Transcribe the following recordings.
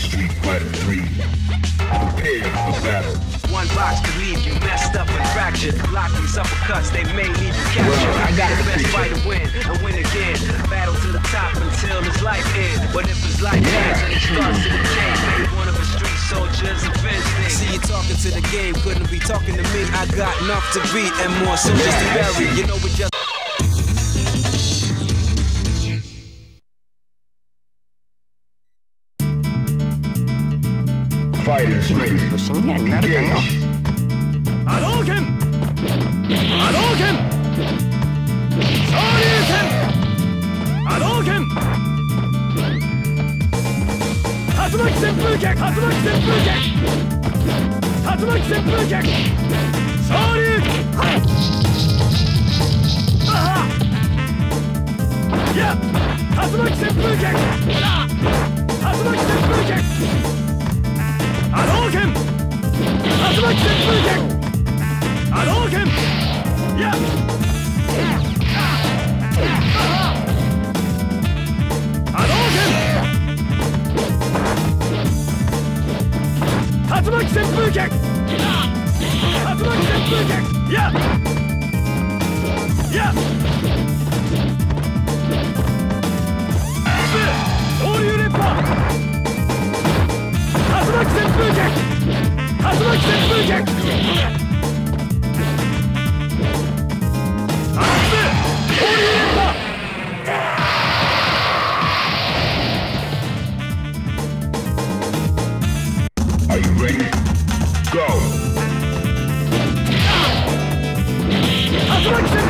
Street Fighter 3. Prepare for battle. One box could leave you messed up and fractured. Blocking uppercuts, they may leave you captured. Well, I got the the best picture. fighter win and win again. Battle to the top until his life ends. But if his life ends and he starts to change, one of his street soldiers avenge things. See you talking to the game, couldn't be talking to me. I got enough to beat and more soldiers to bury. You know we just. Fighters ready. 死にになるかよ。波動拳。波動拳。昇竜拳。波動拳。竜巻旋風脚竜巻旋風脚竜巻旋風脚昇竜はいあは。いや竜巻旋風脚竜巻旋風アローケン竜巻旋風剣アローケンいやアローケン竜巻旋風剣竜巻旋風剣いや竜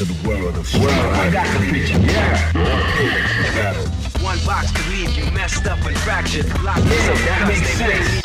to the world of struggle. I got the picture, yeah. One box could leave you messed up and fractured. Locked in. so that makes sense.